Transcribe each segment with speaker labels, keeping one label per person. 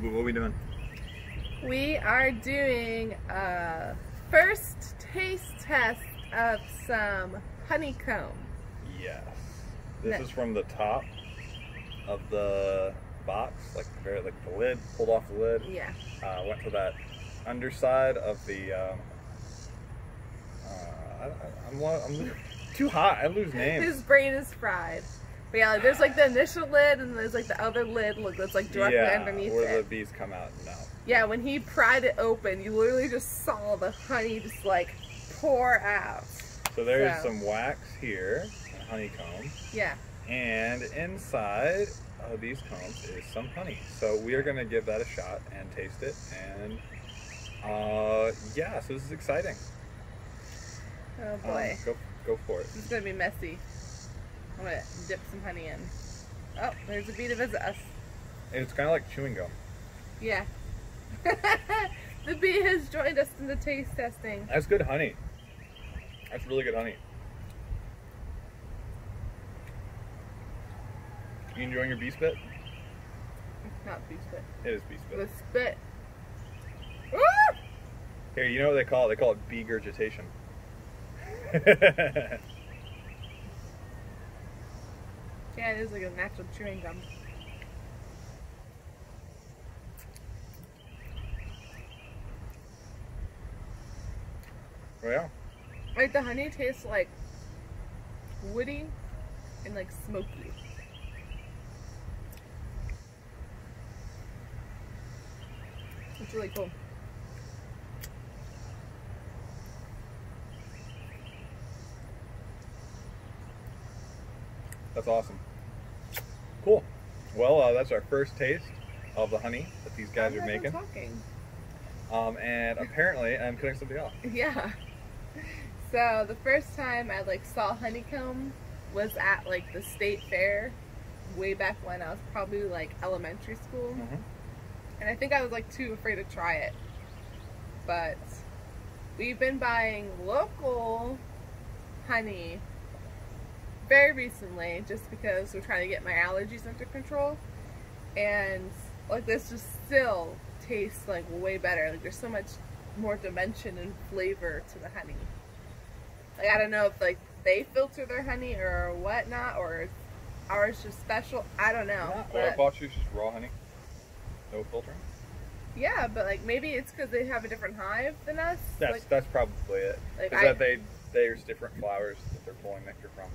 Speaker 1: All right, boo boo, what are we doing?
Speaker 2: We are doing a first taste test of some honeycomb.
Speaker 1: Yes. This
Speaker 2: No.
Speaker 1: is from the top of the box, like the very, like the lid, pulled off the lid.
Speaker 2: Yeah.
Speaker 1: Uh, went to that underside of the. Um, uh, I, I'm too hot. I lose names.
Speaker 2: His brain is fried. But yeah, like, there's like the initial lid and there's like the other lid, look, that's like directly
Speaker 1: yeah,
Speaker 2: underneath
Speaker 1: where
Speaker 2: it.
Speaker 1: the bees come out. No.
Speaker 2: Yeah, when he pried it open, you literally just saw the honey just like pour out.
Speaker 1: So there's
Speaker 2: So-
Speaker 1: some wax here, and honeycomb,
Speaker 2: Yeah.
Speaker 1: and inside of these combs is some honey. So we are gonna give that a shot and taste it, and uh, yeah, so this is exciting.
Speaker 2: Oh
Speaker 1: Um,
Speaker 2: boy.
Speaker 1: go go for it.
Speaker 2: It's gonna be messy. I'm gonna dip some honey in. Oh, there's a bee to visit us.
Speaker 1: It's kind of like chewing gum.
Speaker 2: Yeah. the bee has joined us in the taste testing.
Speaker 1: That's good honey. That's really good honey. You enjoying your bee spit?
Speaker 2: Not bee spit.
Speaker 1: It is bee spit.
Speaker 2: The spit. Woo!
Speaker 1: Here, you know what they call it? They call it bee gurgitation.
Speaker 2: It is like a natural chewing gum.
Speaker 1: well, yeah.
Speaker 2: Like the honey tastes like woody and like smoky. It's really cool.
Speaker 1: That's awesome. Well, uh, that's our first taste of the honey that these guys
Speaker 2: I'm
Speaker 1: are making.
Speaker 2: Talking.
Speaker 1: Um, and apparently, I'm cutting something off.
Speaker 2: Yeah. So the first time I like saw honeycomb was at like the state fair way back when I was probably like elementary school.
Speaker 1: Mhm.
Speaker 2: And I think I was like too afraid to try it. But we've been buying local honey very recently just because we're trying to get my allergies under control. And like this just still tastes like way better. Like there's so much more dimension and flavor to the honey. Like I don't know if like they filter their honey or whatnot or ours just special. I don't know.
Speaker 1: What I bought you just raw honey. No filtering.
Speaker 2: yeah, but like maybe it's because they have a different hive than us.
Speaker 1: That's
Speaker 2: like,
Speaker 1: that's probably it.
Speaker 2: like
Speaker 1: Is
Speaker 2: I,
Speaker 1: that they there's different flowers that they're pulling nectar from.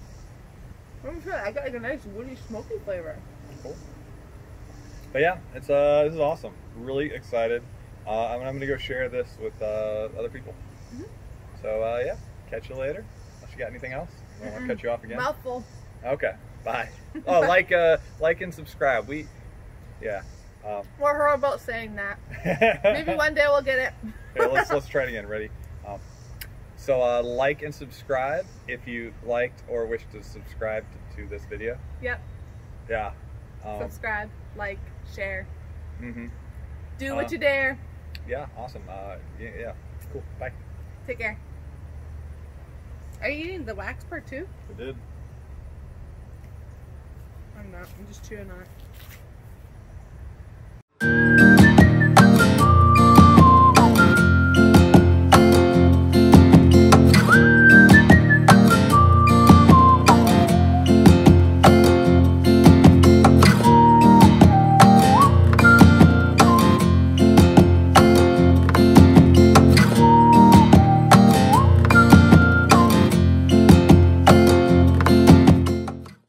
Speaker 2: I'm sure I got like a nice woody, smoky flavor.
Speaker 1: Cool. But yeah, it's uh this is awesome. Really excited. Uh, I'm, I'm gonna go share this with uh, other people.
Speaker 2: Mhm.
Speaker 1: So uh, yeah, catch you later. Unless you got anything else, I want
Speaker 2: Mm-mm.
Speaker 1: to cut you off again.
Speaker 2: Mouthful.
Speaker 1: Okay, bye. Oh, like uh, like and subscribe. We, yeah. Um,
Speaker 2: We're horrible at saying that. Maybe one day we'll get it.
Speaker 1: Here, let's let's try it again. Ready? Um, so uh, like and subscribe if you liked or wish to subscribe to, to this video.
Speaker 2: Yep.
Speaker 1: Yeah. Um,
Speaker 2: Subscribe, like, share.
Speaker 1: hmm
Speaker 2: Do
Speaker 1: Uh,
Speaker 2: what you dare.
Speaker 1: Yeah. Awesome. Uh, yeah, yeah. Cool. Bye.
Speaker 2: Take care. Are you eating the wax part too?
Speaker 1: I did.
Speaker 2: I'm not. I'm just chewing on it.